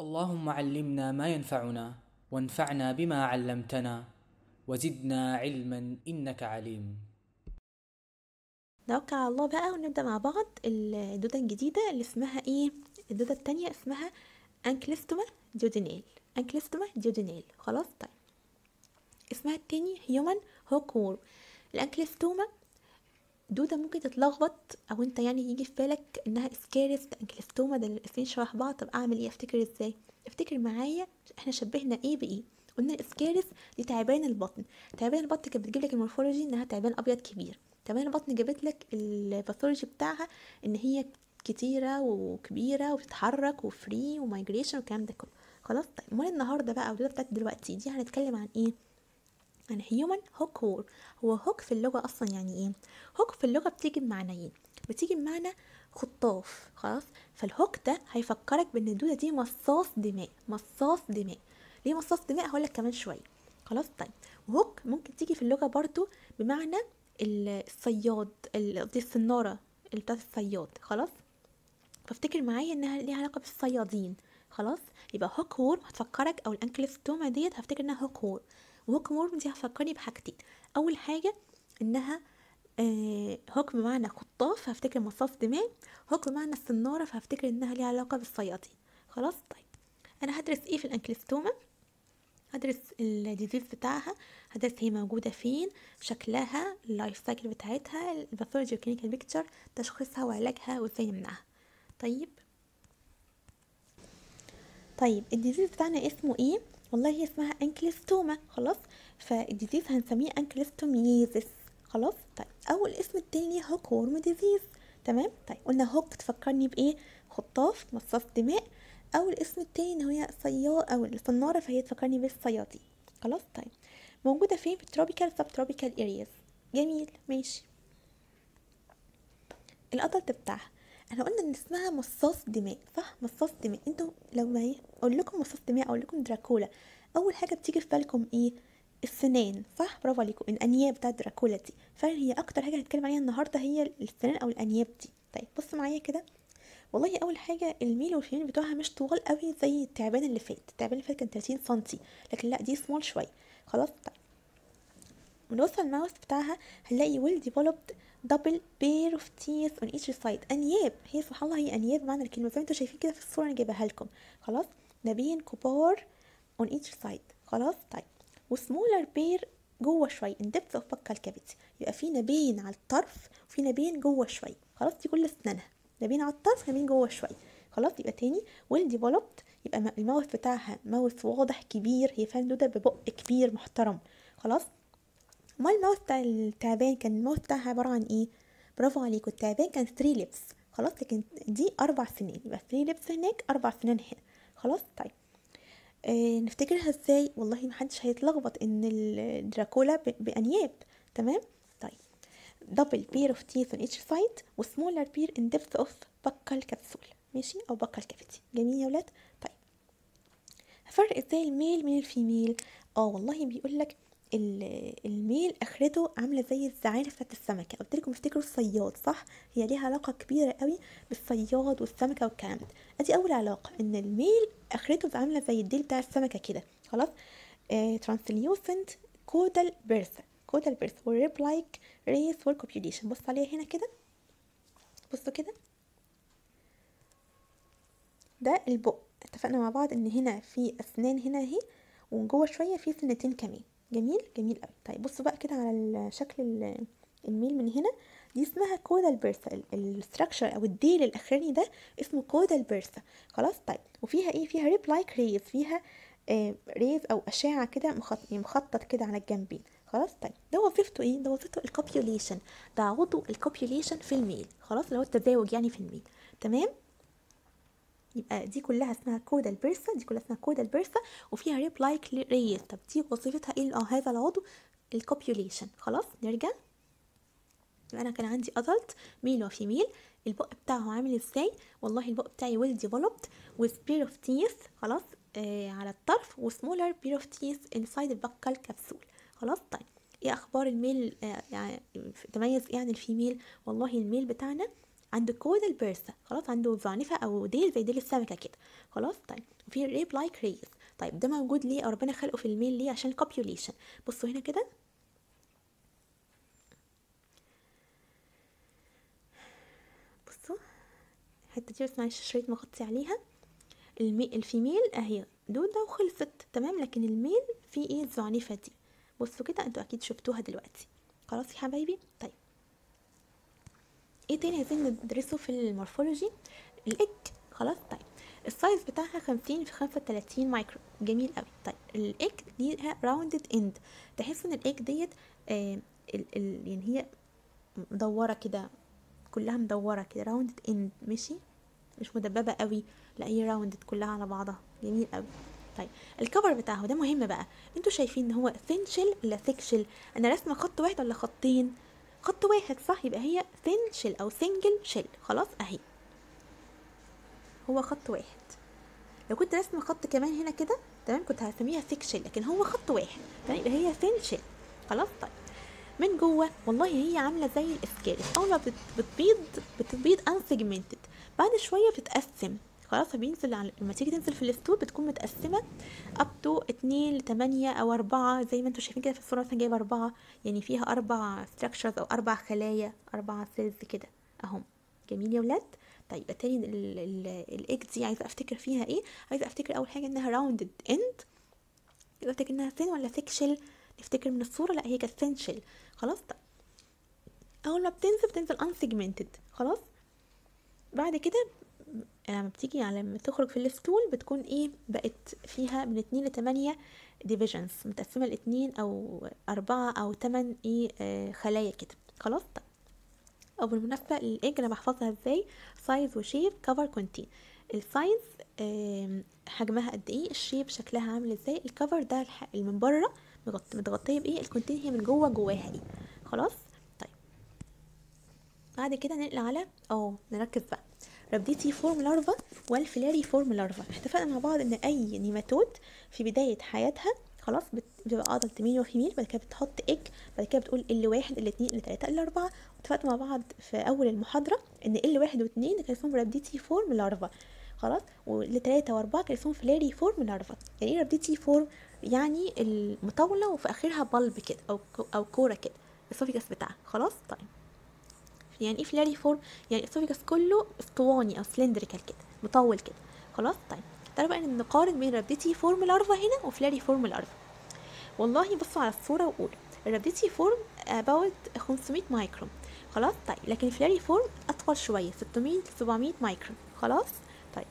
اللهم علمنا ما ينفعنا وانفعنا بما علمتنا وزدنا علما إنك عليم. نوكل على الله بقى ونبدأ مع بعض الدودة الجديدة اللي اسمها إيه؟ الدودة التانية اسمها أنكليستوما ديودينيل أنكليستوما ديودينيل خلاص؟ طيب. اسمها التاني human hookworm ال Ancylostoma دودة ممكن تتلخبط أو أنت يعني يجي في بالك إنها Ascaris Ancylostoma ده الاسمين شبه بعض طب أعمل إيه؟ أفتكر إزاي؟ أفتكر معايا إحنا شبهنا إيه بإيه؟ قلنا الإسكارس دي تعبان البطن. تعبان البطن كانت بتجيب لك ال morphology إنها تعبان أبيض كبير. تعبان البطن جابت لك ال pathology بتاعها إن هي كتيرة وكبيرة وبتتحرك و free و migration والكلام ده كله. خلاص؟ طيب أمال النهارده بقى الدودة بتاعت دلوقتي دي هنتكلم عن إيه؟ عن human hookworm هو hook في اللغة أصلا يعني إيه؟ hook في اللغة بتيجي بمعنيين بتيجي بمعنى خطاف خلاص؟ فال hook ده هيفكرك بإن الدودة دي مصاص دماء مصاص دماء. ليه مصاص دماء؟ هقولك كمان شوية. خلاص؟ طيب. و hook ممكن تيجي في اللغة برضو بمعنى الصياد قصدي السنارة اللي بتاعت الصياد خلاص؟ فافتكر معايا إنها ليها علاقة بالصيادين خلاص؟ يبقى hook worm هتفكرك أو ال Ancylostoma ديت هفتكر إنها hook worm و hook worm دي هتفكرني بحاجتين. أول حاجة إنها آه hook بمعنى خطاف فهفتكر مصاص دماء hook بمعنى السناره فهفتكر إنها ليها علاقة بالصيادين خلاص؟ طيب. أنا هدرس إيه في ال Ancylostoma؟ هدرس ال disease بتاعها. هدرس هي موجودة فين شكلها ال life cycle بتاعتها ال pathology clinical picture تشخيصها وعلاجها وإزاي نمنعها طيب؟ طيب ال disease بتاعنا اسمه إيه؟ والله هي اسمها Ancylostoma خلاص؟ فال disease هنسميه ancylostomiasis خلاص؟ طيب أول اسم التاني hook worm disease تمام؟ طيب قلنا hook تفكرني بإيه؟ خطاف مصاص دماء. أو الاسم التاني إن هي صياد أو الصنارة فهي تفكرني بالصيادين خلاص؟ طيب موجودة فين؟ في ال tropical subtropical areas جميل ماشي. ال adult بتاعها. إحنا قلنا إن اسمها مصاص دماء صح؟ مصاص دماء. أنتوا لو ما أقول لكم مصاص دماء أقول لكم دراكولا. أول حاجة بتيجي في بالكم إيه؟ السنان صح؟ برافو عليكم. الأنياب بتاعت دراكولا دي. فعلا هي أكتر حاجة هنتكلم عليها النهارده هي السنان أو الأنياب دي. طيب بص معايا كده. والله أول حاجة ال male وال female بتوعها مش طوال قوي زي التعبان اللي فات. التعبان اللي فات كان 30 سنتي. لكن لا دي سمول شوية. خلاص طيب. بنوصل ال mouth بتاعها هنلاقي well developed double pair of teeth on each side أنياب. هي سبحان الله هي أنياب معنى الكلمة. زي ما أنتم شايفين كده في الصورة أنا جايبها لكم. خلاص؟ نابين كبار on each side خلاص؟ طيب. و smaller pair جوه شوية in depth of buccal cavity يبقى في نابين على الطرف وفي نابين جوه شوية خلاص؟ دي كل أسنانها. نابين على الطرف نابين جوه شوية خلاص؟ يبقى تاني. well developed يبقى ال mouth بتاعها mouth واضح كبير. هي فعلا دوده ببق كبير محترم. خلاص؟ امال ال mouth بتاع التعبان كان ال mouth بتاعها عبارة عن إيه؟ برافو عليكم التعبان كان 3 lips خلاص لكن دي أربع سنين. يبقى 3 lips هناك أربع سنين هنا. خلاص؟ طيب. آه نفتكرها إزاي؟ والله محدش هيتلخبط إن الدراكولا بأنياب. تمام؟ طيب. double pair of teeth on each side و smaller pair in depth of buccal capsule ماشي؟ أو buccal cavity جميل يا ولاد؟ طيب. هفرق إزاي ال male من ال female؟ آه والله بيقول لك ال male آخرته عاملة زي الزعانف بتاعت السمكة. قلت لكم افتكروا الصياد صح؟ هي ليها علاقة كبيرة قوي بالصياد والسمكة والكلام ده. أدي أول علاقة إن ال male آخرته عاملة زي الديل بتاع السمكة كده. خلاص؟ translucent caudal bursa caudal bursa و rib like rays وال copulation بص عليها هنا كده. بصوا كده. ده البق. اتفقنا مع بعض إن هنا في أسنان هنا أهي وجوه شوية في سنتين كمان. جميل جميل قوي. طيب بصوا بقى كده على شكل ال male من هنا. دي اسمها caudal bursa ال structure أو الديل الأخراني ده اسمه caudal bursa خلاص؟ طيب. وفيها إيه؟ فيها rib like rays فيها آه rays أو أشعة كده مخطط, مخطط كده على الجنبين. خلاص؟ طيب. ده وظيفته إيه؟ ده وظيفته ال copulation ده عضو ال copulation في ال male. خلاص؟ اللي هو التزاوج يعني في ال male. تمام؟ يبقى دي كلها اسمها caudal bursa دي كلها اسمها caudal bursa وفيها rib like rays طب دي وظيفتها إيه؟ آه هذا العضو ال copulation خلاص نرجع. يبقى أنا كان عندي adult male و female البق بتاعه عامل إزاي؟ والله البق بتاعي well developed with pair of teeth. خلاص آه على الطرف وسمولر pair of teeth inside ال buccal capsule خلاص طيب. إيه أخبار ال male؟ آه يعني تميز إيه عن ال female؟ والله ال male بتاعنا عنده caudal bursa خلاص عنده زعنفة أو ديل زي ديل السمكة كده. خلاص طيب. وفي rib like rays. طيب ده موجود ليه أو ربنا خلقه في ال male ليه عشان ال copulation بصوا هنا كده. بصوا. الحتة دي بس معلش شريط مغطي عليها. ال female أهي دودة وخلصت. تمام؟ لكن ال male فيه إيه؟ الزعنفة دي. بصوا كده أنتوا أكيد شفتوها دلوقتي. خلاص يا حبايبي. طيب. إيه تاني عايزين ندرسه في ال morphology؟ الايج خلاص طيب. ال size بتاعها خمسين في خمسة وتلاتين مايكرو. جميل قوي طيب ال egg ليها rounded end تحس إن الايج ديت آه ال ال يعني هي مدورة كده كلها مدورة كده rounded end ماشي؟ مش مدببة قوي لا هي rounded كلها على بعضها. جميل قوي طيب ال cover بتاعه ده مهم بقى. أنتوا شايفين إن هو thin shell ولا thick shell أنا رسمة خط واحد ولا خطين؟ خط واحد صح؟ يبقى هي thin shell أو single shell خلاص أهي. هو خط واحد. لو كنت رسمه خط كمان هنا كده تمام؟ كنت هسميها thick shell لكن هو خط واحد. تمام؟ يبقى هي thin shell خلاص طيب. من جوه والله هي عاملة زي الاسكالس اول ما بتبيض بتبيض unsegmented بعد شوية بتتقسم. خلاص بينزل على لما تيجي تنزل في ال stool بتكون متقسمة up to اتنين لتمانية أو أربعة زي ما أنتوا شايفين كده في الصورة مثلا جايبة أربعة يعني فيها أربع structures أو أربع خلايا أربع cells كده اهم جميل يا ولاد؟ طيب تاني الايج دي عايزة أفتكر فيها إيه؟ عايزة أفتكر أول حاجة إنها rounded end يبقى أفتكر إنها thin ولا thick shell نفتكر من الصورة لأ هي كانت thin shell خلاص؟ طيب. أول ما بتنزل بتنزل unsegmented. خلاص؟ بعد كده لما بتيجي على لما تخرج في ال stool بتكون إيه بقت فيها من اتنين لتمانية divisions متقسمة لاتنين أو أربعة أو تمن إيه آه خلايا كده. خلاص؟ طيب. أو بالمناسبة الايج أنا بحفظها إزاي؟ size و shape cover content ال size حجمها قد إيه؟ ال shape شكلها عامل إزاي؟ ال cover ده اللي من بره متغطية بإيه؟ ال content هي من جوه جواها إيه. خلاص؟ طيب. بعد كده ننقل على آه نركز بقى. rhabditiform larva وال filariform larva. اتفقنا مع بعض إن أي نيماتود في بداية حياتها خلاص بتبقى adult male و female بعد كده بتحط ايج بعد كده بتقول L واحد L اتنين L تلاتة L أربعة. واتفقنا مع بعض في أول المحاضرة إن L واحد واتنين كان اسمهم rhabditiform larva. خلاص؟ و L تلاتة واربعة كان اسمهم filariform larva. يعني إيه rhabditiform؟ يعني المطاولة وفي آخرها bulb كده أو أو كورة كده. ال oesophagus بتاعها. خلاص؟ طيب. يعني إيه filariform يعني ال oesophagus كله اسطواني أو cylindrical كده مطول كده. خلاص؟ طيب تعالوا بقى نقارن بين rhabditiform larva هنا و filariform larva والله بصوا على الصورة وقولوا ال rhabditiform about 500 مايكرون خلاص؟ طيب لكن ال filariform أطول شوية 600 700 مايكرون خلاص؟ طيب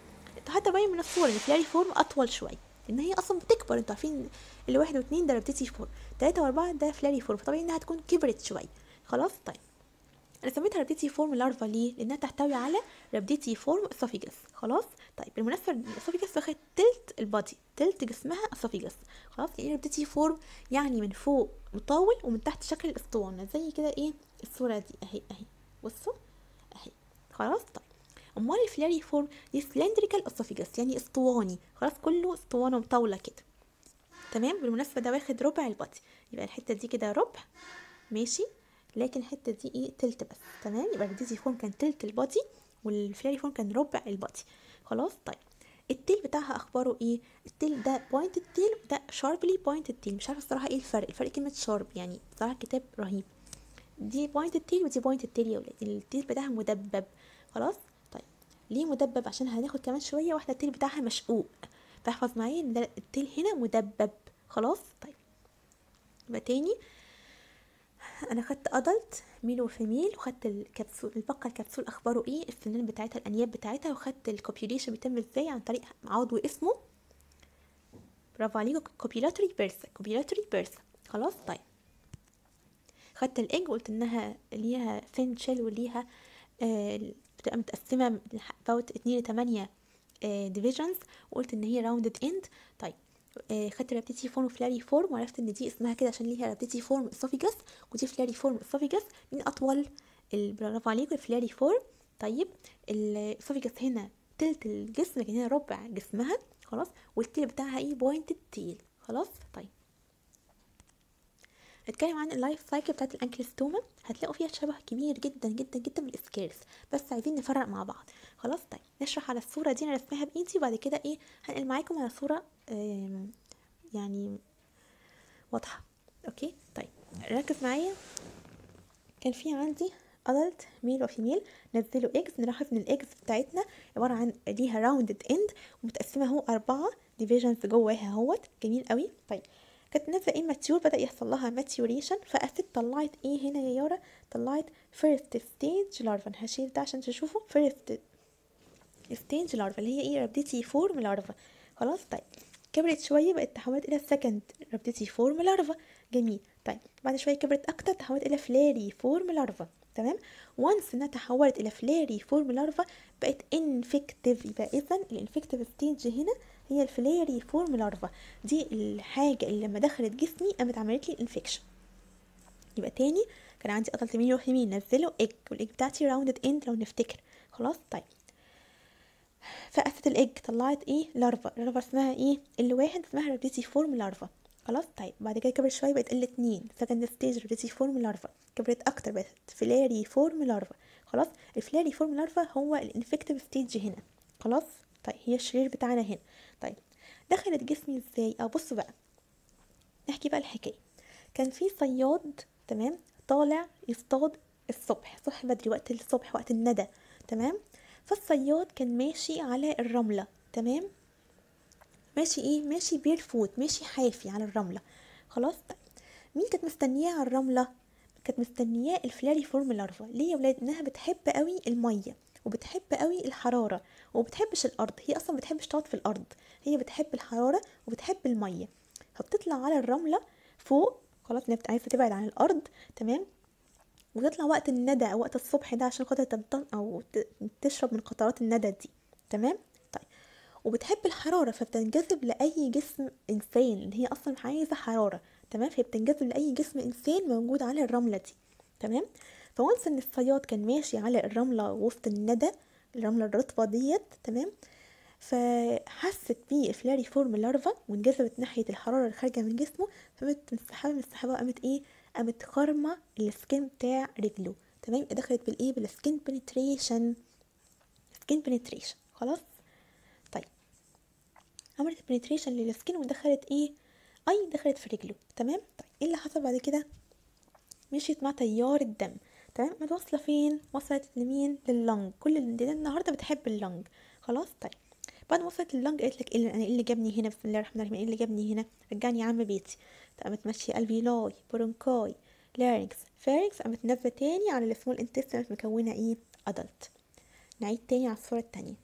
حتى باين من الصورة إن ال filariform أطول شوية إن هي أصلا بتكبر. أنتوا عارفين L واحد واثنين ده rhabditiform تلاتة وأربعة ده filariform فطبيعي إنها تكون كبرت شوية. خلاص؟ طيب. أنا سميتها rhabditiform larva ليه؟ لأنها تحتوي على rhabditiform oesophagus خلاص؟ طيب بالمناسبة ال oesophagus واخد تلت ال body تلت جسمها oesophagus خلاص؟ يعني rhabditiform يعني من فوق مطول ومن تحت شكل الأسطوانة زي كده إيه؟ الصورة دي أهي أهي. بصوا أهي. خلاص؟ طيب. أمال ال filariform دي cylindrical oesophagus يعني أسطواني. خلاص؟ كله أسطوانة مطولة كده. تمام؟ بالمناسبة ده واخد ربع ال body. يبقى الحتة دي كده ربع. ماشي؟ لكن الحته دي إيه تلت بس. تمام؟ يبقى ال rhabditiform كان تلت ال body وال filariform كان ربع ال body. خلاص؟ طيب. ال tail بتاعها أخباره إيه؟ ال tail ده pointed tail ده sharply pointed tail مش عارفة الصراحة إيه الفرق. الفرق كلمة sharp يعني بصراحه الكتاب رهيب. دي pointed tail ودي pointed tail يا ولاد. ال tail بتاعها مدبب. خلاص؟ طيب. ليه مدبب؟ عشان هناخد كمان شوية واحدة ال tail بتاعها مشقوق. فاحفظ معايا إن ال tail هنا مدبب. خلاص؟ طيب. يبقى تاني أنا خدت adult male و female وخدت ال capsule ال buccal capsule أخباره إيه السنان بتاعتها الأنياب بتاعتها وخدت ال copulation بيتم إزاي عن طريق عضو اسمه برافو عليكم copulatory bursa copulatory bursa خلاص؟ طيب. خدت الايج وقلت إنها ليها thin shell وليها آه بتبقى متقسمة about اتنين لتمانية آه divisions. وقلت إن هي rounded end طيب. آه خدت rhabditiform و filariform وعرفت إن دي اسمها كده عشان ليها rhabditiform oesophagus ودي filariform oesophagus مين أطول؟ برافو عليكم ال filariform طيب ال oesophagus هنا تلت الجسم لكن هنا ربع جسمها. خلاص وال tail بتاعها إيه؟ pointed tail خلاص طيب. نتكلم عن ال life cycle بتاعت ال Ancylostoma. هتلاقوا فيها شبه كبير جدا جدا جدا من الاسكيرس بس عايزين نفرق مع بعض. خلاص طيب نشرح على الصورة دي أنا رسمها بإيدي وبعد كده إيه هنقل معاكم على صورة يعني واضحة. okay؟ طيب ركز معايا. كان في عندي adult male و female نزلوا eggs نلاحظ إن ال eggs بتاعتنا عبارة عن ليها rounded end ومتقسمة أهو أربعة divisions جواها أهوت. جميل قوي. طيب كانت نازله إيه؟ immature بدأ يحصل لها maturation فقست طلعت إيه هنا يا يارا؟ طلعت first stage larva هشيل ده عشان تشوفوا first stage larva اللي هي إيه rhabditiform larva خلاص؟ طيب. كبرت شوية بقت تحولت إلى second rhabditiform larva جميل. طيب. بعد شوية كبرت أكتر تحولت إلى filariform larva تمام؟ once إنها تحولت إلى filariform larva بقت infective يبقى اذا ال infective stage هنا هي ال filariform larva دي الحاجة اللي لما دخلت جسمي قامت عملت لي infection يبقى تاني كان عندي adult male و female نزلوا ايج والايج بتاعتي rounded end لو نفتكر. خلاص؟ طيب. فقست الايج طلعت إيه؟ larva larva اسمها إيه؟ L واحد اسمها rhabditiform larva خلاص؟ طيب بعد كده كبرت شوية بقت L اتنين. second stage rhabditiform larva كبرت أكتر بقت filariform larva خلاص؟ ال filariform larva هو ال infective stage هنا. خلاص؟ طيب هي الشرير بتاعنا هنا. طيب دخلت جسمي إزاي؟ آه بصوا بقى. نحكي بقى الحكاية. كان في صياد تمام؟ طالع يصطاد الصبح. الصبح بدري وقت الصبح وقت الندى تمام؟ فالصياد كان ماشي على الرملة تمام؟ ماشي إيه؟ ماشي barefoot ماشي حافي على الرملة. خلاص؟ طيب مين كانت مستنياه على الرملة؟ كانت مستنياه ال filariform larva ليه يا ولاد؟ إنها بتحب قوي المية وبتحب قوي الحرارة وبتحبش الأرض. هي أصلا بتحبش تقعد في الأرض. هي بتحب الحرارة وبتحب المية. فبتطلع على الرملة فوق خلاص إنها عايزة تبعد عن الأرض تمام؟ وتطلع وقت الندى أو وقت الصبح ده عشان خاطر تمطن أو تشرب من قطرات الندى دي. تمام؟ طيب. وبتحب الحرارة فبتنجذب لأي جسم إنسان. هي أصلا عايزة حرارة. تمام؟ فهي بتنجذب لأي جسم إنسان موجود على الرملة دي. تمام؟ ف once إن الصياد كان ماشي على الرملة وسط الندى الرملة الرطبة ديت تمام؟ فحست بيه ال filariform larva وانجذبت ناحية الحرارة اللي خارجة من جسمه فقامت من منسحبة وقامت إيه؟ قامت خارمة ال skin بتاع رجله. تمام؟ يبقى دخلت بالإيه؟ بال skin penetration skin penetration خلاص؟ طيب. عملت penetration لل skin ودخلت إيه؟ أي دخلت في رجله. تمام؟ طيب. إيه اللي حصل بعد كده؟ مشيت مع تيار الدم. تمام؟ ما واصله فين؟ وصلت لمين؟ لل lung. كل الدنيا النهارده بتحب ال lung. خلاص؟ طيب. بعد ما وصلت لل lung قالت لك إيه اللي أنا إيه اللي جابني هنا؟ بسم الله الرحمن الرحيم. إيه اللي جابني هنا؟ رجعني يا عم بيتي. قامت ماشية alveoli bronchi larynx pharynx قامت نازله تاني على ال small intestine مكونة إيه؟ adult نعيد تاني على الصورة التانية.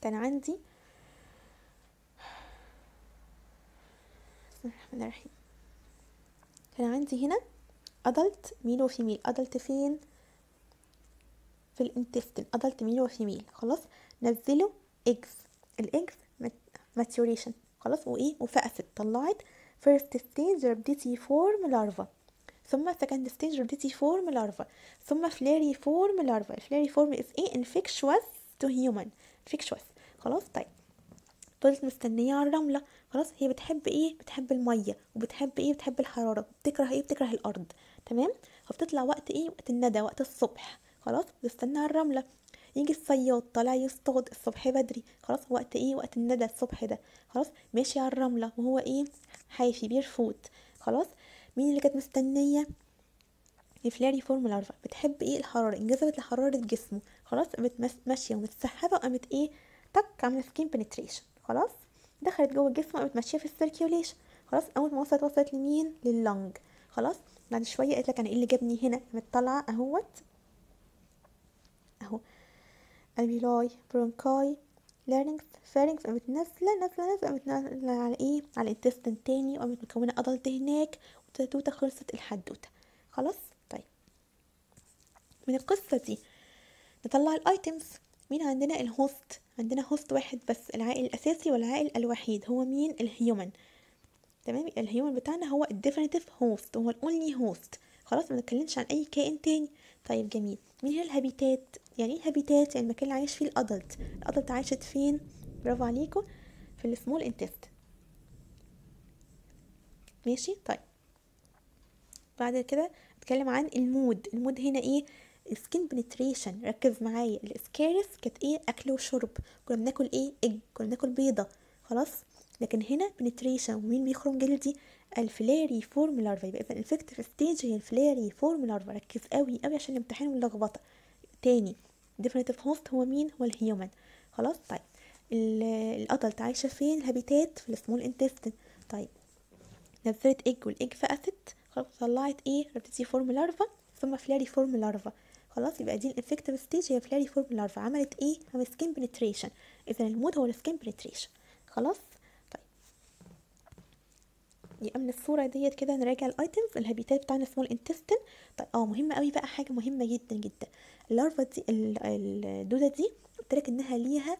كان عندي بسم الله الرحمن الرحيم. كان عندي هنا adult male و female adult فين؟ في ال intestine adult male و female خلاص؟ نزلوا eggs ال eggs maturation خلاص؟ وإيه؟ وفقست. طلعت first stage rhabditiform larva ثم second stage rhabditiform larva ثم filariform larva ال filariform is إيه؟ infectious to human infectious خلاص؟ طيب. فضلت مستنية على الرملة. خلاص؟ هي بتحب إيه؟ بتحب المية. وبتحب إيه؟ بتحب الحرارة. بتكره إيه؟ بتكره الأرض. تمام؟ فبتطلع وقت إيه؟ وقت الندى وقت الصبح. خلاص؟ بتستنى على الرملة. يجي الصياد طالع يصطاد الصبح بدري. خلاص وقت إيه؟ وقت الندى الصبح ده. خلاص ماشي على الرملة وهو إيه؟ حافي barefoot. خلاص مين اللي كانت مستنية؟ ال filariform larva بتحب إيه الحرارة؟ انجذبت لحرارة جسمه. خلاص قامت ماشية ومتسحبة وقامت إيه؟ تك عملت skin penetration خلاص دخلت جوه الجسم وقامت ماشية في ال circulation خلاص أول ما وصلت وصلت لمين؟ لل lung خلاص بعد شوية قالت لك أنا إيه اللي جابني هنا؟ قامت طالعة أهوت. اهو alveoli bronchi larynx pharynx قامت نازلة نازلة نازلة قامت نازلة على إيه؟ على ال intestine تاني وقامت مكونة adult هناك وتوتة خلصت الحدوتة. خلاص؟ طيب. من القصة دي نطلع ال items. مين عندنا؟ ال host. عندنا host واحد بس العائل الأساسي والعائل الوحيد. هو مين؟ ال human. تمام؟ ال human بتاعنا هو ال definitive host هو ال only host. خلاص؟ ما نتكلمش عن أي كائن تاني. طيب جميل. مين هي ال habitat؟ يعني إيه ال habitat؟ يعني المكان اللي عايش فيه ال adult ال adult عايشت فين؟ برافو عليكم. في ال small intestine ماشي؟ طيب. بعد كده اتكلم عن ال mode. ال mode هنا إيه؟ ال skin penetration ركز معايا. الاسكارس كانت إيه؟ أكل وشرب. كنا بناكل إيه؟ اج كنا بناكل بيضة. خلاص؟ لكن هنا penetration ومين بيخرم جلدي؟ ال filariform larva يبقى اذا ال infective stage هي ال filariform larva ركز قوي قوي عشان الامتحان واللخبطه تاني definitive host هو مين؟ هو ال human خلاص؟ طيب. ال adult عايشة فين؟ ال habitat في ال small intestine طيب. نزلت ايج والايج فقست خلاص. طلعت إيه rhabditiform larva ثم filariform larva خلاص؟ يبقى دي ال infective stage هي filariform larva عملت إيه عملت skin penetration اذا ال mode هو ال skin penetration خلاص؟ يبقى من الصورة ديت كده نراجع ال items ال habitat بتاعنا small intestine طيب آه مهمة قوي بقى حاجة مهمة جدا جدا. ال larva دي الدودة دي قلت لك إنها ليها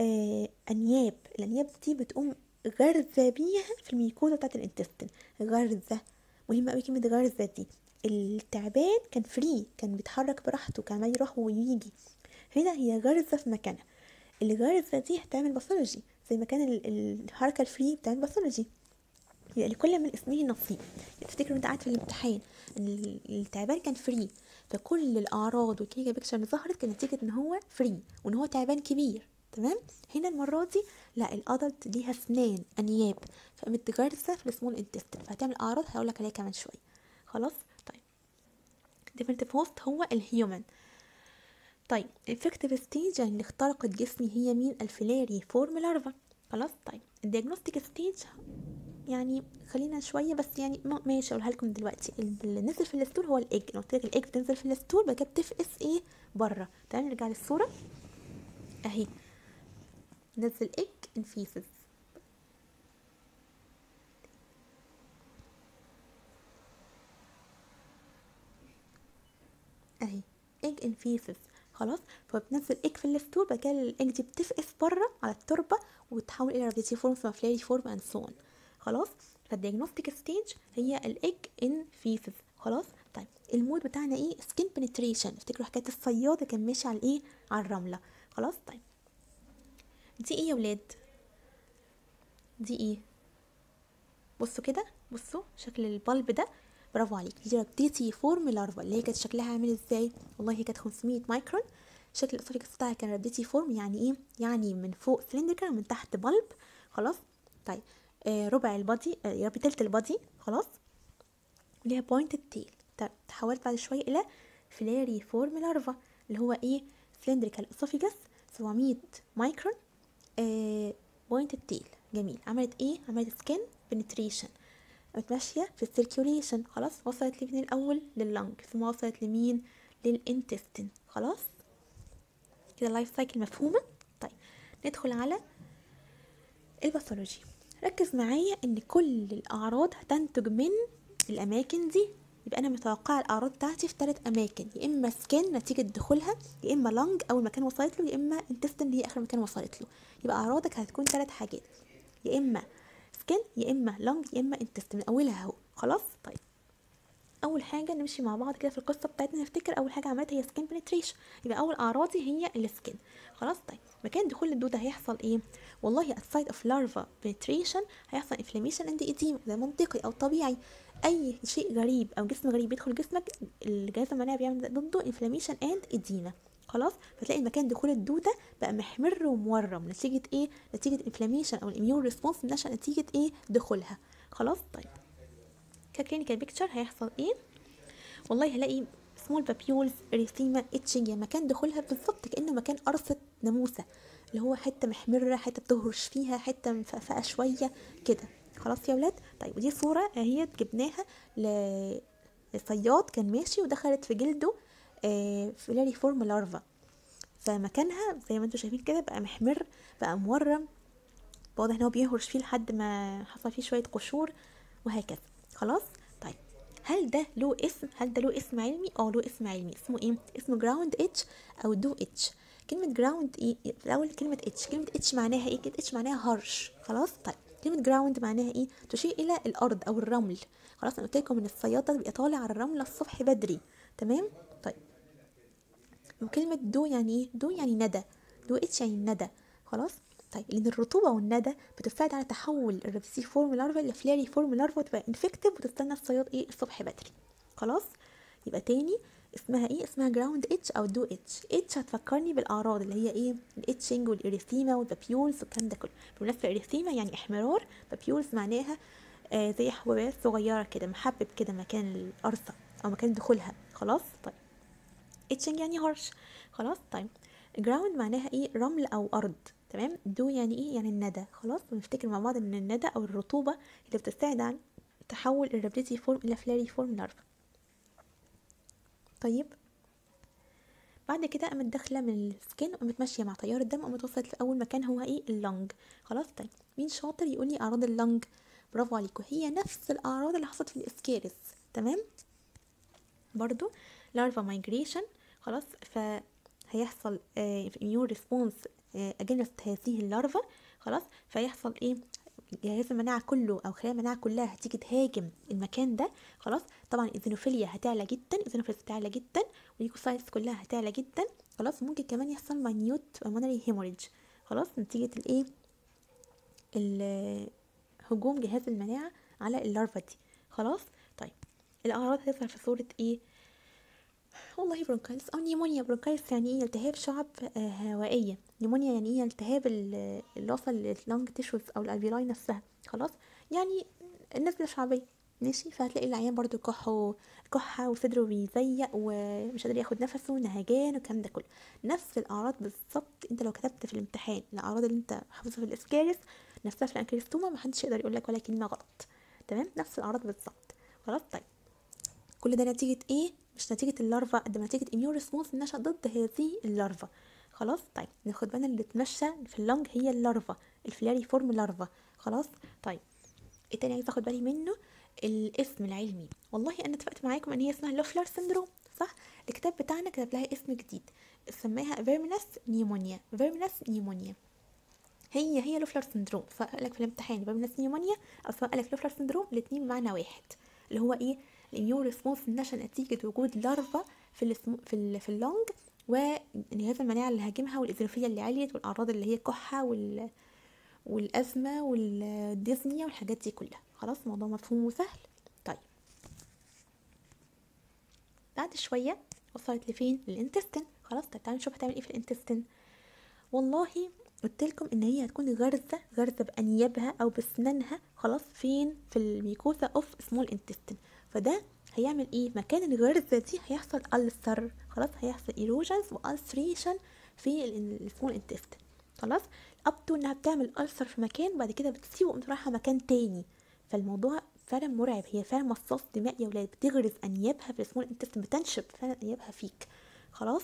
آه أنياب. الأنياب دي بتقوم غرزة بيها في ال mucosa بتاعت ال intestine غرزة. مهمة قوي كلمة غرزة دي. التعبان كان free كان بيتحرك براحته كان عمال يروح ويجي. هنا هي غرزة في مكانها. الغرزة دي هتعمل pathology زي ما كان الحركة ال free بتعمل pathology يبقى لكل من اسمه نصيب. تفتكروا انت قاعد في الامتحان التعبان كان free فكل الأعراض وال clinical picture اللي ظهرت كانت نتيجة إن هو free وإن هو تعبان كبير. تمام؟ هنا المرة دي لا ال adult ليها اسنان أنياب. فقامت غرزه في ال small intestine فهتعمل أعراض هقول لك عليها كمان شوية. خلاص؟ definitive host هو ال human طيب. infective stage يعني اللي اخترقت جسمي هي مين ال filariform larva خلاص؟ طيب. ال diagnostic stage يعني خلينا شوية بس يعني ماشي أقولها لكم دلوقتي. اللي نزل في ال stool هو الايج أنا قلت لك الايج بتنزل في ال stool بعد كده بتفقس إيه بره تعالى نرجع للصورة. أهي. نزل egg in feces. أهي. egg in feces. خلاص؟ فبتنزل egg في ال stool بعد كده الايج دي بتفقس بره على التربة وتتحول إلى rhabditiform filariform and so on خلاص؟ فال diagnostic stage هي ال egg in feces خلاص؟ طيب ال mode بتاعنا إيه؟ skin penetration افتكروا حكاية الصياد كان ماشي على الايه على الرملة. خلاص؟ طيب. دي إيه يا ولاد؟ دي إيه؟ بصوا كده بصوا شكل ال bulb ده. برافو عليك. دي rhabditiform larva اللي هي كانت شكلها عامل إزاي؟ والله هي كانت 500 مايكرون. شكل ال oesophagus بتاعها كان rhabditiform يعني إيه؟ يعني من فوق cylindrical ومن تحت bulb. خلاص؟ طيب. ربع ال body آه يا ربي تلت ال body خلاص. ليها pointed tail طيب تحولت بعد شوية إلى filariform larva اللي هو إيه؟ cylindrical oesophagus 700 مايكرون آه pointed tail جميل. عملت إيه؟ عملت skin penetration ماشية في ال circulation خلاص وصلت لي من الأول؟ لل lung ثم وصلت لمين؟ لل intestine خلاص؟ كده ال life cycle مفهومة؟ طيب ندخل على ال pathology ركز معايا إن كل الأعراض هتنتج من الأماكن دي. يبقى أنا متوقعة الأعراض بتاعتي في ثلاث أماكن يا إما skin نتيجة دخولها يا إما lung أول مكان وصلت له يا إما intestine اللي هي آخر مكان وصلت له. يبقى أعراضك هتكون ثلاث حاجات يا إما skin يا إما lung يا إما intestine من أولها أهو. خلاص؟ طيب. أول حاجة نمشي مع بعض كده في القصة بتاعتنا نفتكر أول حاجة عملتها هي skin penetration يبقى أول أعراضي هي ال skin خلاص؟ طيب مكان دخول الدودة هيحصل إيه؟ والله ال site of larva penetration هيحصل inflammation and edema ده منطقي أو طبيعي. أي شيء غريب أو جسم غريب يدخل جسمك الجهاز المناعي بيعمل ضده inflammation and edema خلاص؟ فتلاقي مكان دخول الدودة بقى محمر ومورم. نتيجة إيه؟ نتيجة inflammation أو ال immune response نشأ نتيجة إيه؟ دخولها. خلاص؟ طيب. ك clinical picture هيحصل إيه؟ والله هلاقي small papules erythema itching يعني مكان دخولها بالظبط كأنه مكان قرصة ناموسة اللي هو حتة محمرة حتة بتهرش فيها حتة مفقفقة شوية كده. خلاص يا ولاد؟ طيب ودي صورة أهي جبناها لصياد كان ماشي ودخلت في جلده آه filariform larva فمكانها زي ما أنتم شايفين كده بقى محمر بقى مورم واضح إن هو بيهرش فيه لحد ما حصل فيه شوية قشور وهكذا. خلاص؟ طيب هل ده له اسم؟ هل ده له اسم علمي؟ آه له اسم علمي. اسمه إيه؟ اسمه ground itch أو dew itch كلمة ground إيه؟ الأول كلمة itch كلمة itch معناها إيه؟ كلمة itch معناها هرش. خلاص؟ طيب كلمة ground معناها إيه؟ تشير إلى الأرض أو الرمل. خلاص أنا قلت لكم إن الصياد بيبقى طالع على الرمل الصبح بدري. تمام؟ طيب. وكلمة dew يعني إيه؟ dew يعني ندى. dew itch يعني ندى. خلاص؟ طيب لأن الرطوبة والندى بتساعد على تحول ال rhabditiform larva ل filariform larva وتبقى infective وتستنى الصياد إيه الصبح بدري. خلاص؟ يبقى تاني اسمها إيه؟ اسمها ground itch أو dew itch itch هتفكرني بالأعراض اللي هي إيه؟ ال itching وال erythema وال papules والكلام ده كله. بالمناسبه ال erythema يعني احمرار papules معناها آه زي حبوبات صغيرة كده محبب كده مكان القرصة أو مكان دخولها. خلاص؟ طيب. itching يعني هرش. خلاص؟ طيب. ground معناها إيه؟ رمل أو أرض. تمام؟ dew يعني إيه؟ يعني الندى. خلاص؟ ونفتكر مع بعض إن الندى أو الرطوبة اللي بتساعد عن تحول ال rhabditiform إلى filariform larva طيب. بعد كده قامت داخلة من ال skin وقامت ماشية مع تيار الدم وقامت وصلت لأول مكان هو إيه؟ ال lung خلاص؟ طيب. مين شاطر يقول لي أعراض ال lung برافو عليكم. هي نفس الأعراض اللي حصلت في الإسكيرس. تمام؟ برضو. larva migration خلاص؟ فهيحصل immune response against هذه ال larva خلاص؟ فيحصل إيه؟ جهاز المناعة كله أو خلايا المناعة كلها هتيجي تهاجم المكان ده خلاص؟ طبعا ال eosinophilia هتعلى جدا ال eosinophils هتعلى جدا وال leukocytes كلها هتعلى جدا خلاص؟ ممكن كمان يحصل minute pulmonary hemorrhage خلاص؟ نتيجة الايه هجوم جهاز المناعة على ال larva دي خلاص؟ طيب الأعراض هتظهر في صورة إيه؟ والله bronchitis أو pneumonia bronchitis يعني إيه؟ التهاب شعب هوائية. pneumonia يعني إيه؟ التهاب اللي وصل لل lung tissues أو ال alveoli نفسها. خلاص؟ يعني القصبة الشعبيه ماشي؟ فهتلاقي العيان برضو كحه كحة وصدره بيزيق ومش قادر ياخد نفسه نهجان والكلام ده كله. نفس الأعراض بالظبط أنت لو كتبت في الامتحان الأعراض اللي أنت حافظها في الإسكارس نفسها في ال Ancylostoma محدش يقدر يقول لك ولا كلمه غلط. تمام؟ نفس الأعراض بالظبط. خلاص؟ طيب. كل ده نتيجة إيه؟ مش نتيجة ال larva قد ما نتيجة immune response نشأ ضد هذه ال larva. خلاص؟ طيب ناخد بالنا اللي بتمشى في ال lung هي ال larva ال filariform larva. خلاص؟ طيب إيه تاني عايز أخد بالي منه؟ الاسم العلمي. والله أنا اتفقت معاكم إن هي اسمها Loeffler syndrome صح؟ الكتاب بتاعنا كتب لها اسم جديد سماها verminous pneumonia verminous pneumonia هي هي Loeffler syndrome. سواء قالك في الامتحان verminous pneumonia أو سواء قالك Loeffler syndrome الاتنين بمعنى واحد اللي هو إيه؟ ال immune response نشا نتيجة وجود larva في في في ال lung وجهاز المناعة اللي هاجمها وال eosinophilia اللي عليت والأعراض اللي هي كحة وال والأزمة وال dyspnea والحاجات دي كلها. خلاص الموضوع مفهوم وسهل. طيب. بعد شوية وصلت لفين؟ لل intestine. خلاص طيب تعالوا نشوف هتعمل إيه في ال intestine. والله قلت لكم إن هي هتكون غرزة غرزة بأنيابها أو بسنانها خلاص فين؟ في ال mucosa of small intestine فده هيعمل إيه؟ مكان الغرزة دي هيحصل ulcer. خلاص هيحصل erosions و ulceration في ال small intestine خلاص؟ up to إنها بتعمل ulcer في مكان بعد كده بتسيبه وقمت رايحة مكان تاني. فالموضوع فعلا مرعب. هي فعلا مصاص دماء يا ولاد. بتغرز أنيابها في ال small intestine بتنشب فعلا أنيابها فيك. خلاص؟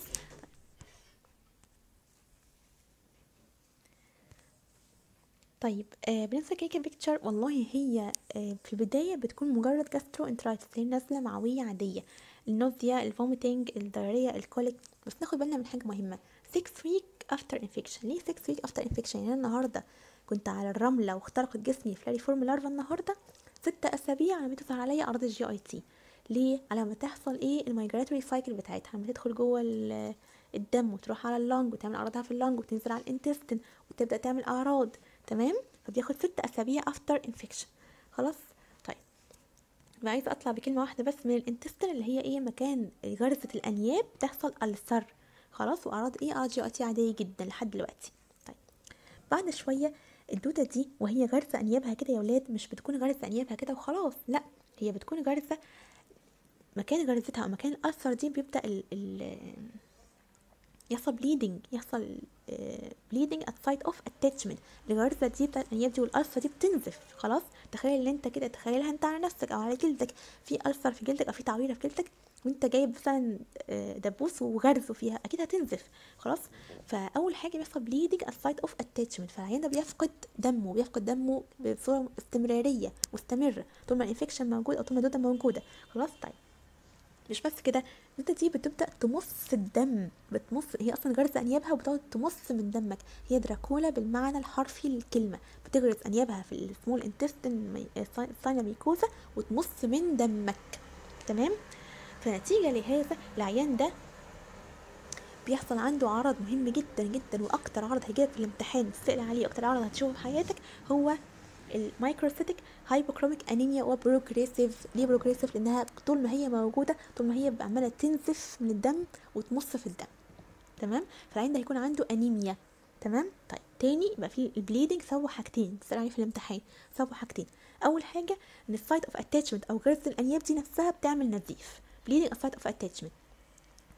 طيب آه بننسى ك clinical picture والله هي آه في البداية بتكون مجرد gastroenteritis نازلة معوية عادية. النوزيا الفوميتنج الدايريا الكوليك بس ناخد بالنا من حاجة مهمة. 6 week after infection. ليه 6 week after infection يعني النهارده كنت على الرملة واخترقت جسمي filariform larva النهارده ستة أسابيع على ما تظهر عليا اعراض ال GIT ليه؟ على ما تحصل إيه؟ ال migratory cycle بتاعتها. لما تدخل جوه الدم وتروح على ال lung وتعمل أعراضها في ال lung وتنزل على ال intestine وتبدأ تعمل أعراض. تمام؟ فبياخد ست أسابيع after infection خلاص؟ طيب. يبقى عايزة أطلع بكلمة واحدة بس من ال intestine اللي هي إيه؟ مكان غرزه الأنياب تحصل ulcer. خلاص؟ وأعراض إيه؟ اعراض GIT عادية جدا لحد دلوقتي. طيب. بعد شوية الدودة دي وهي غرزه أنيابها كده يا ولاد مش بتكون غرزه أنيابها كده وخلاص لا. هي بتكون غرزه مكان غرزتها أو مكان ال ulcer دي بيبدأ ال ال يحصل bleeding يحصل bleeding at site of attachment الغرزه دي بتاعت الانياب دي دي بتنزف خلاص؟ تخيل ان انت كده تخيلها انت على نفسك أو على جلدك. في ulcer في جلدك أو في تعويرة في جلدك وانت جايب مثلا دبوس وغرزه فيها أكيد هتنزف خلاص؟ فأول حاجة بيحصل bleeding at site of attachment فالعيان ده بيفقد دمه بيفقد دمه بصورة استمرارية مستمرة طول ما ال infection موجود أو طول ما الدودة موجودة خلاص؟ طيب. مش بس كده الدوده دي بتبدأ تمص الدم بتمص هي أصلا غرز أنيابها وبتقعد تمص من دمك. هي دراكولا بالمعنى الحرفي للكلمة. بتغرز أنيابها في ال small intestinal mucosa وتمص من دمك. تمام؟ فنتيجة لهذا العيان ده بيحصل عنده عرض مهم جدا جدا وأكتر عرض هيجيلك في الامتحان تسال عليه أكتر عرض هتشوفه في حياتك هو ال microcytic hypochromic anemia و progressive ليه progressive؟ لأنها طول ما هي موجودة طول ما هي عمالة تنزف من الدم وتمص في الدم تمام؟ فالعيان ده هيكون عنده أنيميا تمام؟ طيب تاني يبقى في ال bleeding سووا حاجتين تسأل عليه في الامتحان سووا حاجتين. أول حاجة إن ال site of attachment أو غرزه الأنياب دي نفسها بتعمل نزيف bleeding site of attachment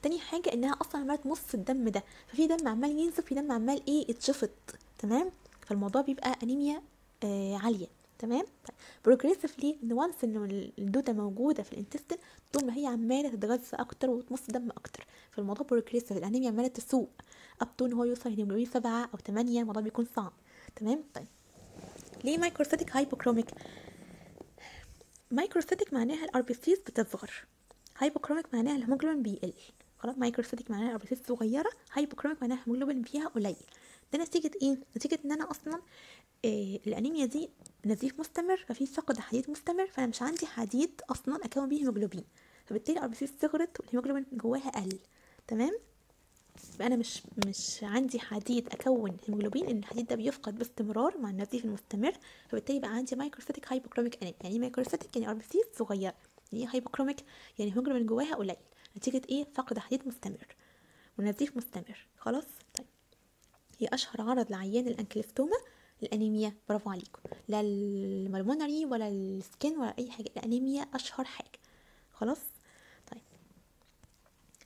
تاني حاجة إنها أصلا عمالة تمص الدم ده ففي دم عمال ينزف في دم عمال إيه يتشفط تمام؟ فالموضوع بيبقى أنيميا عالية. تمام؟ طيب. progressive ليه إن once إن الدوده موجودة في ال intestine طول ما هي عمالة تتغذى أكتر وتمص دم أكتر. فالموضوع progressive الانيميا عمالة تسوق. up to هو يوصل هيموجلوبين سبعة أو تمانية الموضوع بيكون صعب. تمام؟ طيب. ليه microcytic hypochromic microcytic معناها ال RBCs بتصغر hypochromic معناها الهيموجلوبين بيقل. خلاص؟ microcytic معناها ال RBCs صغيرة hypochromic معناها الهيموجلوبين فيها قليل. ده نتيجة إيه؟ نتيجة إن أنا أصلا إيه الأنيميا دي نزيف مستمر ففي فقد حديد مستمر فأنا مش عندي حديد أصلا أكون بيه هيموجلوبين. فبالتالي ال RBC صغرت والهيموجلوبين جواها قل تمام؟ يبقى أنا مش مش عندي حديد أكون هيموجلوبين لأن الحديد ده بيفقد باستمرار مع النزيف المستمر فبالتالي بقى عندي microcytic hypochromic anemia. يعني microcytic يعني RBC صغير يعني hypochromic يعني الهيموجلوبين جواها قليل. نتيجة إيه؟ فقد حديد مستمر. ونزيف مستمر. خلاص؟ طيب. هي أشهر عرض لعيان ال Ancylostoma الأنيميا. برافو عليكم. لا ال pulmonary ولا ال skin ولا أي حاجة الأنيميا أشهر حاجة. خلاص؟ طيب.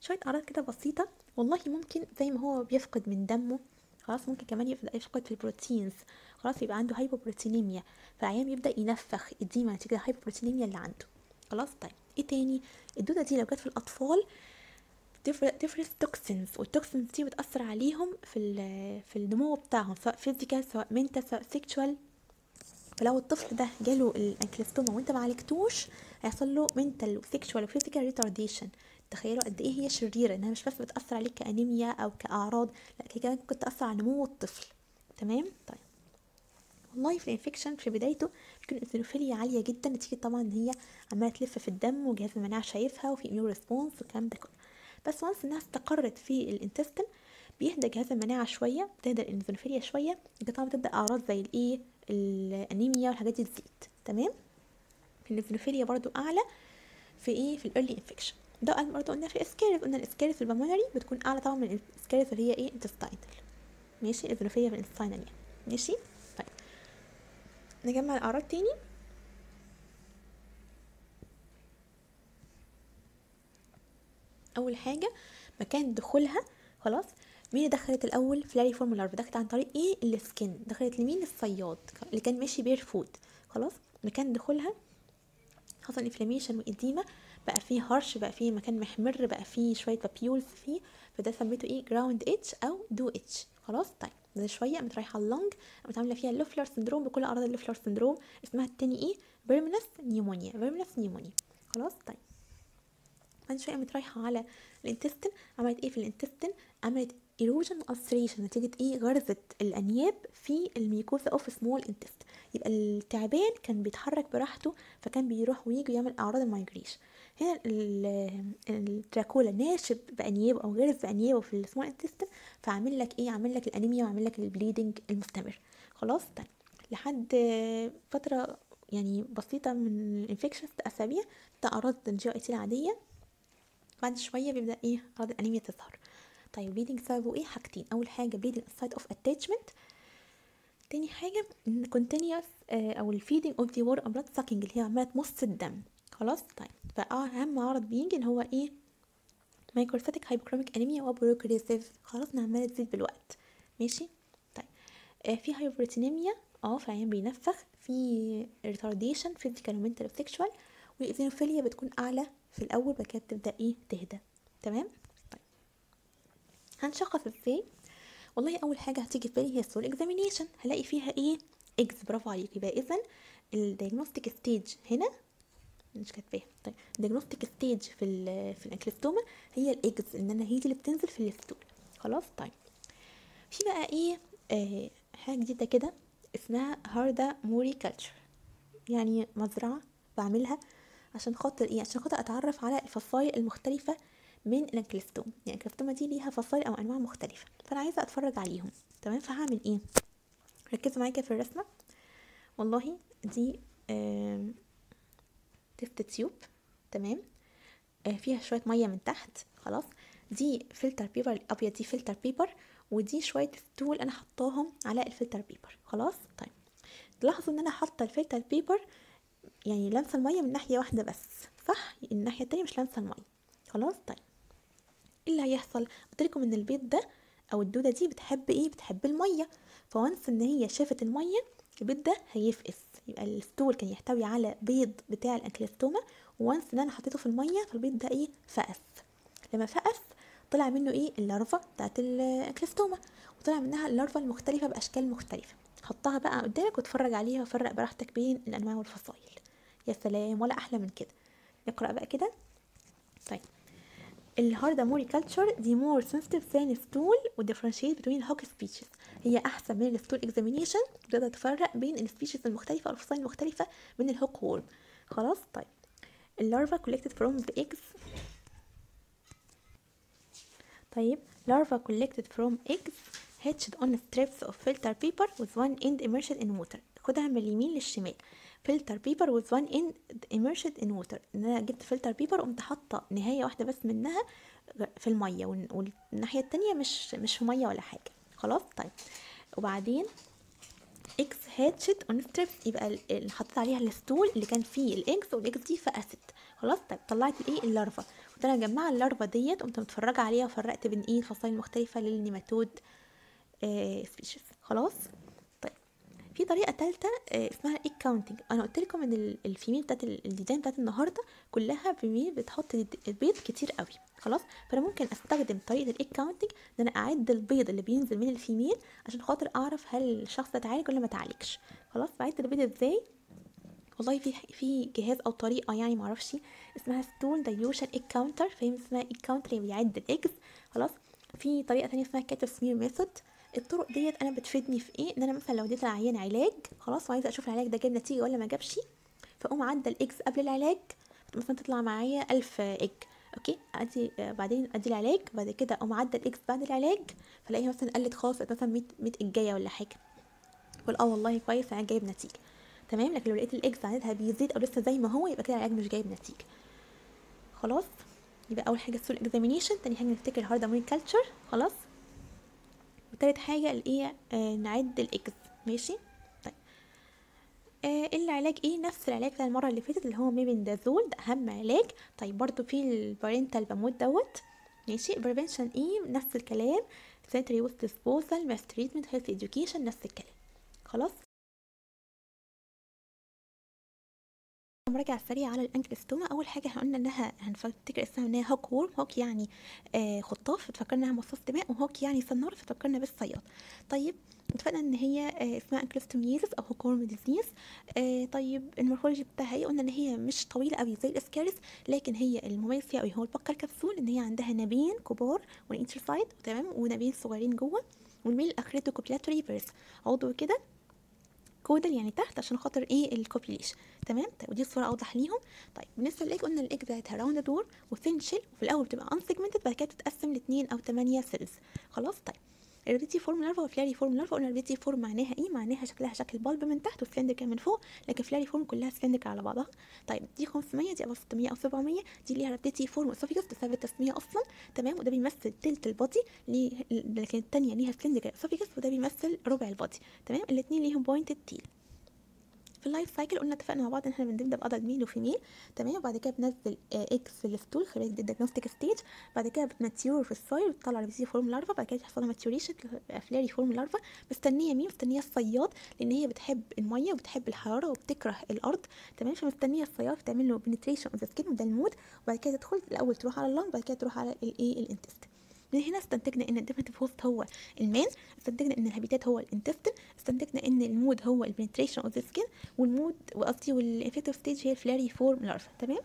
شوية أعراض كده بسيطة. والله ممكن زي ما هو بيفقد من دمه خلاص ممكن كمان يفقد في ال proteins. خلاص يبقى عنده hypoproteinemia فالعيان بيبدا ينفخ edema نتيجة ال hypoproteinemia اللي عنده. خلاص؟ طيب. إيه تاني؟ الدودة دي لو جت في الأطفال تفرز toxins وال toxins دي بتأثر عليهم في في النمو بتاعهم سواء physical سواء mental سواء sexual فلو الطفل ده جاله ال Ancylostoma وانت ما عالجتوش هيحصل له mental و sexual و physical retardation تخيلوا قد إيه هي شريرة إنها مش بس بتأثر عليك كأنيميا أو كأعراض لأ هي كمان ممكن تأثر على نمو الطفل. تمام؟ طيب. والله في ال infection في بدايته بيكون ال eosinophilia عالية جدا نتيجة طبعا إن هي عمالة تلف في الدم وجهاز المناعة شايفها وفي immune response والكلام ده كله. بس once انها استقرت في ال intestine بيهدى جهاز المناعة شوية بتهدى ال eosinophilia شوية يبقى طبعا بتبدأ أعراض زي الايه الأنيميا والحاجات دي تزيد تمام؟ ال eosinophilia برضو أعلى في إيه في ال early infection ده برضو قلنا في الاسكاريس قلنا ال Ascaris ال pulmonary بتكون أعلى طبعا من الاسكاريس اللي هي إيه intestinal ماشي؟ ال eosinophilia في ال intestinal يعني. ماشي؟ طيب. نجمع الأعراض تاني. أول حاجة مكان دخولها خلاص. مين دخلت الأول filariform larva دخلت عن طريق إيه؟ ال skin. دخلت لمين؟ الصياد اللي كان ماشي barefoot خلاص. مكان دخولها حصل inflammation و edema بقى فيه هرش بقى فيه مكان محمر بقى فيه شوية papules فيه. فده سميته إيه؟ ground itch أو dew itch خلاص. طيب. ده شوية قامت رايحة ال lung قامت عاملة فيها ال Loeffler syndrome بكل أعراض ال Loeffler syndrome اسمها التاني إيه؟ verminous pneumonia verminous pneumonia خلاص. طيب. شوية قامت رايحه على ال intestine. عملت إيه في ال intestine؟ عملت erosion ulceration نتيجة إيه؟ غرزة الأنياب في ال mucosa of small intestine يبقى التعبان كان بيتحرك براحته فكان بيروح ويجي ويعمل أعراض ال migration هنا الدراكولا ناشب بأنيابه أو غرز بأنيابه في ال small intestine فعامل لك إيه؟ عامل لك الأنيميا وعامل لك ال bleeding المستمر. خلاص طيب. لحد فترة يعني بسيطة من ال infection ست اسابيع ده اعراض ال GIT العادية. بعد شوية بيبدأ إيه؟ اعراض الأنيميا تظهر. طيب bleeding سببه إيه؟ حاجتين. أول حاجة bleeding site of attachment تاني حاجة continuous أو ال feeding of the worm أمراض sucking اللي هي عمالة تمص الدم. خلاص؟ طيب. فأهم عرض بيجي ان هو إيه؟ microcytic hypochromic anemia و progressive خلاص عمالة تزيد بالوقت. ماشي؟ طيب. آه في hypoproteinemia آه فالعيان بينفخ. في retardation physical و mental و sexual وال eosinophilia بتكون أعلى. في الأول بعد كده بتبدا إيه؟ تهدى. تمام؟ هنشخص إزاي والله أول حاجة هتيجي في بالي هي ال stool examination هلاقي فيها إيه؟ eggs برافو عليك يبقى اذا ال diagnostic stage هنا. مش كاتباها. طيب. ال diagnostic stage في ال في ال Ancylostoma هي ال eggs إن أنا هي دي اللي بتنزل في ال stool خلاص؟ طيب. في بقى إيه؟ آه حاجة جديدة كده اسمها Harada Mori culture يعني مزرعة بعملها عشان خاطر إيه؟ عشان خاطر أتعرف على الفصائل المختلفة من ال Ancylostoma يعني ال Ancylostoma دي ليها فصائل أو أنواع مختلفة. فأنا عايزة أتفرج عليهم. تمام؟ فهعمل إيه؟ ركزوا معايا في الرسمة. والله دي test tube تمام؟ آه، فيها شوية مية من تحت. خلاص؟ دي filter paper الأبيض دي filter paper. ودي شوية stool أنا حطاهم على ال filter paper. خلاص؟ طيب. تلاحظوا إن أنا حاطة ال filter paper يعني لامسه المية من ناحية واحدة بس صح؟ الناحية التانية مش لامسه المية. خلاص؟ طيب. إيه اللي هيحصل؟ قلت لكم إن البيض ده أو الدودة دي بتحب إيه؟ بتحب المية. ف once إن هي شافت المية البيض ده هيفقس. يبقى ال stool كان يحتوي على بيض بتاع ال Ancylostoma once إن أنا حطيته في المية فالبيض ده إيه؟ فقس. لما فقس طلع منه إيه؟ ال larva بتاعت ال Ancylostoma وطلع منها ال larva المختلفة بأشكال مختلفة. حطها بقى قدامك واتفرج عليها وفرق براحتك بين الأنواع والفصائل. يا سلام ولا أحلى من كده. نقرا بقى كده. طيب. ال Harada Mori culture دي more sensitive than stool و differentiate بين hookworm species هي أحسن من ال stool examination تقدر تفرق بين ال species المختلفة أو الفصائل المختلفة من ال hookworm خلاص؟ طيب. ال larva collected from the eggs. طيب. larva collected from eggs hatched on strips of filter paper with one end immersed in water. خدها من اليمين للشمال. Filter paper with one end immersed in water. إن أنا جبت filter paper وقمت حاطة نهاية واحدة بس منها في المية وال- والناحية التانية مش مش في مية ولا حاجة. خلاص؟ طيب. وبعدين eggs hatched on يبقى ال- اللي حطيت عليها ال stool اللي كان فيه ال eggs وال eggs دي فقست خلاص؟ طيب. طلعت الايه ال larva كنت أنا مجمعه ال larva ديت قمت متفرجة عليها وفرقت بين إيه؟ الفصائل المختلفه للنيماتود آه species خلاص؟ في طريقة ثالثه آه اسمها egg counting أنا قلت لكم إن ال- ال female بتاعت ال- الديزاين بتاعت النهارده كلها female بتحط البيض كتير قوي. خلاص؟ فأنا ممكن أستخدم طريقة ال egg counting إن أنا أعد البيض اللي بينزل من ال female عشان خاطر أعرف هل الشخص ده اتعالج ولا ما اتعالجش خلاص؟ بعد البيض إزاي؟ والله في في جهاز أو طريقة يعني معرفش اسمها stool dilution counter فاهم؟ اسمها egg counter اللي بيعد ال eggs خلاص؟ في طريقة تانية اسمها Kato smear method الطرق ديت أنا بتفيدني في إيه؟ إن أنا مثلا لو اديت العيان علاج خلاص وعايزة أشوف العلاج ده جاب نتيجة ولا ما جابش فأقوم عدى ال eggs قبل العلاج مثلا تطلع معايا ألف egg okay؟ أدي بعدين أدي العلاج بعد كده أقوم عدى ال eggs بعد العلاج فلاقيها مثلا قلت خالص مثلا 100 100 اجايه ولا حاجة. أقول آه والله كويس العلاج جايب نتيجة. تمام؟ لكن لو لقيت ال eggs عددها بيزيد أو لسه زي ما هو يبقى كده العلاج مش جايب نتيجة. خلاص؟ يبقى أول حاجة ال stool examination تاني حاجة نفتكر Harada Mori culture خلاص؟ وتالت حاجة الايه آه نعد ال eggs ماشي؟ طيب. آه العلاج إيه؟ نفس العلاج بتاع المرة اللي فاتت اللي هو ميبندازول ده أهم علاج. طيب برضو في ال pyrantel pamoate دوت. ماشي؟ ال prevention إيه؟ نفس الكلام. sanitary waste disposal mass treatment health education نفس الكلام. خلاص؟ مراجعة سريعة على ال Ancylostoma أول حاجة قلنا إنها هنفتكر اسمها إن هي hookworm. hook يعني آه خطاف. فتفكرنا إنها مصاص دماء. و hook يعني صنارة فتفكرنا بالصياد. طيب اتفقنا إن هي آه اسمها ancylostomiasis أو hookworm disease. آه طيب ال morphology بتاعها إيه قلنا إن هي مش طويلة أوي زي الإسكارس لكن هي المميز فيها أوي. هو ال buccal capsule إن هي عندها نابين كبار وال outer side تمام؟ ونابين صغيرين جوه. وال male أخرته copulatory bursa عضو كده. caudal يعني تحت عشان خاطر إيه ال copulation تمام؟ طيب ودي الصورة أوضح ليهم. طيب بالنسبة للايج قلنا الايج بتاعتها rounded و thin shell وفي الأول بتبقى unsegmented بعد كده بتتقسم لاثنين أو ثمانية cells خلاص؟ طيب. ال rhabditiform larva و filariform larva قلنا ال rhabditiform معناها إيه؟ معناها شكلها شكل bulb من تحت و cylindrical من فوق لكن filariform كلها cylindrical على بعضها. طيب دي 500 دي 600 أو 700 دي ليها rhabditiform esophagus بسبب التسميه أصلا تمام؟ وده بيمثل تلت ال body لكن الثانية ليها cylindrical esophagus وده بيمثل ربع ال body تمام؟ الاثنين ليهم pointed tail. ال life cycle قلنا اتفقنا مع بعض إن إحنا بنبدأ ب adult male و female تمام؟ وبعد كده بنزل eggs في ال stool خلال ال diagnostic stage بعد كده بت mature في ال soil بتطلع ال rhabditiform larva بعد كده تحصل لها maturation filariform larva مستنية مين؟ مستنية الصياد لأن هي بتحب المية وبتحب الحرارة وبتكره الأرض تمام؟ فمستنية الصياد تعمل له penetration of the skin وده ال mode وبعد كده تدخل الأول تروح على ال lung بعد كده تروح على الايه ال intestine من هنا استنتجنا إن ال definitive host هو ال man استنتجنا إن ال habitat هو ال intestine استنتجنا إن ال mode هو ال penetration of the skin وال mode وقصدي وال infective stage هي ال filariform larva تمام؟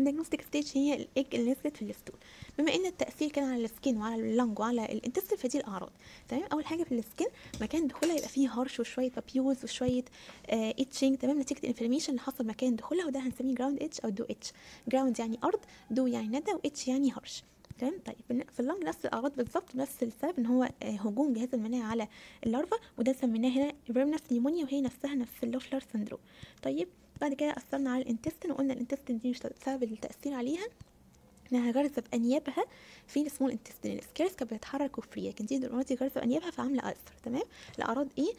وال diagnostic stage هي ال egg اللي نزلت في ال stool. بما إن التأثير كان على ال skin وعلى ال lung وعلى ال intestine فدي الأعراض. تمام؟ أول حاجة في ال skin مكان دخولها يبقى فيه هرش وشوية papules وشوية آه itching تمام؟ نتيجة ال inflammation اللي حصل مكان دخولها وده هنسميه ground itch أو dew itch ground يعني أرض dew يعني ندى و itch يعني هرش. تمام طيب في ال lung نفس الاعراض بالظبط نفس السبب إن هو آه، هجوم جهاز المناعة على ال larva وده سميناه هنا verminous pneumonia وهي نفسها نفس ال Loeffler syndrome. طيب بعد كده اثرنا على ال intestine وقلنا ال intestine دي مش سبب التأثير عليها إنها غرزه بانيابها في ال small intestine ال Ascaris كانت بتتحرك و free لكن دي دلوقتي غرزه بانيابها فعاملة ulcer تمام؟ الأعراض إيه؟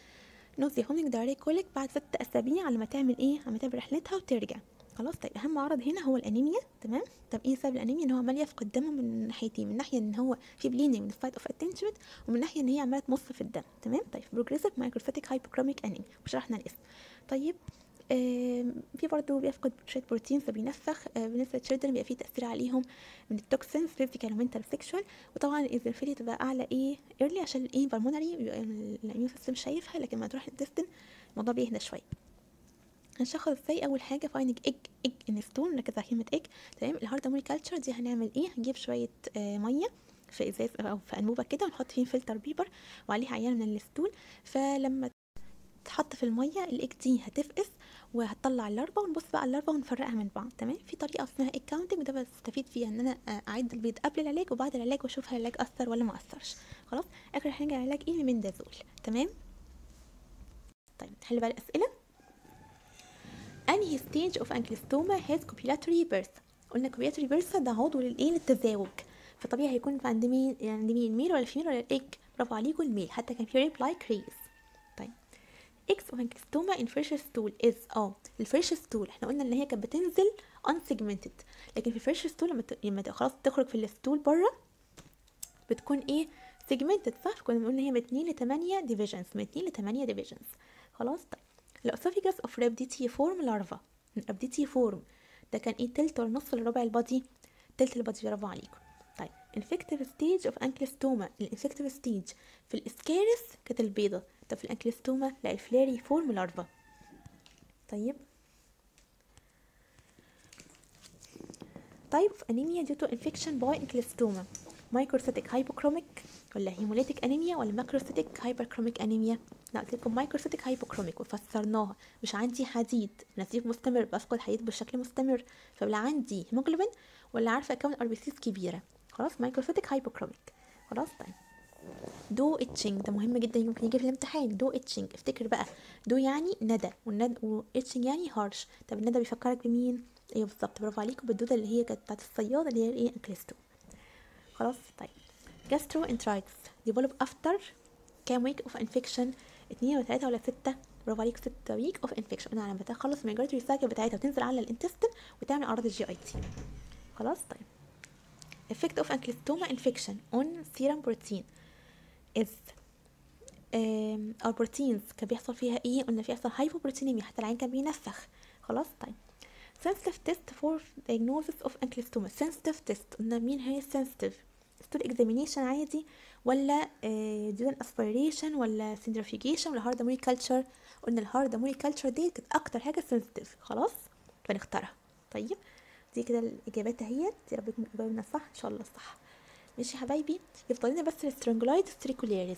nausea vomiting diarrhea colic بعد ست أسابيع على ما تعمل إيه؟ على ما تعمل رحلتها وترجع. خلاص طيب أهم عرض هنا هو الأنيميا تمام؟ طب إيه سبب الأنيميا؟ إن هو عمال يفقد دم من ناحيتين من ناحية إن هو في bleeding من ال site of attachment ومن ناحية إن هي عمالة تمص في الدم تمام؟ طيب progressive microcytic hypochromic anemia وشرحنا الاسم. طيب في برضه بيفقد شوية بروتين فبينفخ آه، بالنسبة لل children بيبقى في تأثير عليهم من ال toxins physical و mental sexual وطبعا ال eosinophilia تبقى اعلى إيه؟ early عشان الايه pulmonary بيبقى ال immune system شايفها لكن لما تروح ال intestine الموضوع بيهدى شوية. هنشخص إزاي أول حاجة finding egg egg in stool نركز على كلمة ايج تمام؟ ال Harada-Mori culture دي هنعمل إيه؟ هنجيب شوية آه مية في إزاز أو في أنبوبة كده ونحط فيه filter paper وعليه عينه من ال stool فلما تحط في المية الايج دي هتفقس وهتطلع ال larva ونبص بقى على ال larva ونفرقها من بعض. تمام؟ في طريقة اسمها egg counting وده بستفيد فيها إن أنا آه، أعد البيض قبل العلاج وبعد العلاج وأشوف هل العلاج أثر ولا ما أثرش. خلاص؟ آخر حاجة علاج إيه من دازول تمام؟ طيب نحل بقى الأسئلة؟ انهي stage of Ancylostoma has copulatory bursa قلنا copulatory bursa ده عضو للإيه؟ للتزاوج. فطبيعي هيكون عند مين؟ عند مين؟ ال male ولا ال female ولا ال egg برافو عليكم ال male. حتى كان في rib like rays طيب. eggs of Ancylostoma in fresh stool is آه ال fresh stool إحنا قلنا إن هي كانت بتنزل unsegmented. لكن في ال fresh stool لما لما خلاص تخرج في ال stool بره بتكون إيه؟ segmented. صح؟ كنا بنقول إن هي من 2 ل 8 divisions من 2 ل 8 divisions. خلاص؟ طيب. ال esophagus of rhabditiform larva. rhabditiform ده كان إيه؟ تلت ولا نص لربع ال body. تلت ال body برافو عليكم. طيب infective stage of Ancylostoma ال infective stage في الاسكارس كانت البيضة. طب في ال Ancylostoma لا ال filariform larva. طيب. type of anemia due to infection by microcytic hypochromic ولا hemolytic anemia ولا macrocytic hyperchromic anemia لا قلت لكم microcytic hypochromic وفسرناها. مش عندي حديد. نزيف مستمر. بفقد حديد بشكل مستمر. فلا عندي هيموجلوبين ولا عارفة أكون RBCs كبيرة. خلاص microcytic hypochromic خلاص طيب. dew itching ده مهم جدا. يمكن يجي في الامتحان. dew itching افتكر بقى. dew يعني ندى. والند و itching يعني هرش طب الندى بيفكرك بمين؟ أيوه بالظبط. برافو عليكم. بالدودة اللي هي كانت بتاعت الصياد اللي هي الإيه؟ Ancylostoma خلاص طيب. gastroenteritis develop after كام week of infection اتنين ولا تلاته ولا ستة؟ برافو عليك ستة week of infection أنا لما تخلص من ال migratory cycle بتاعتها وتنزل على ال intestine وتعمل أعراض ال GIT خلاص طيب. Effect of Ancylostoma infection on serum protein is um, our proteins كان بيحصل فيها إيه؟ قلنا بيحصل hypoproteinemia حتى العين كان بينفخ خلاص طيب. Sensitive test for diagnosis of Ancylostoma sensitive test. قلنا مين هي sensitive stool examination عادي ولا uh, duodenal aspiration ولا centrifugation ولا Harada-Mori culture قلنا ال Harada-Mori culture دي كانت أكتر حاجة sensitive. خلاص؟ فنختارها. طيب دي كده الإجابات أهيت. يا رب يكون جاوبنا صح. إن شاء الله صح. ماشي يا حبايبي. يفضل لنا بس ال Strongyloides stercoralis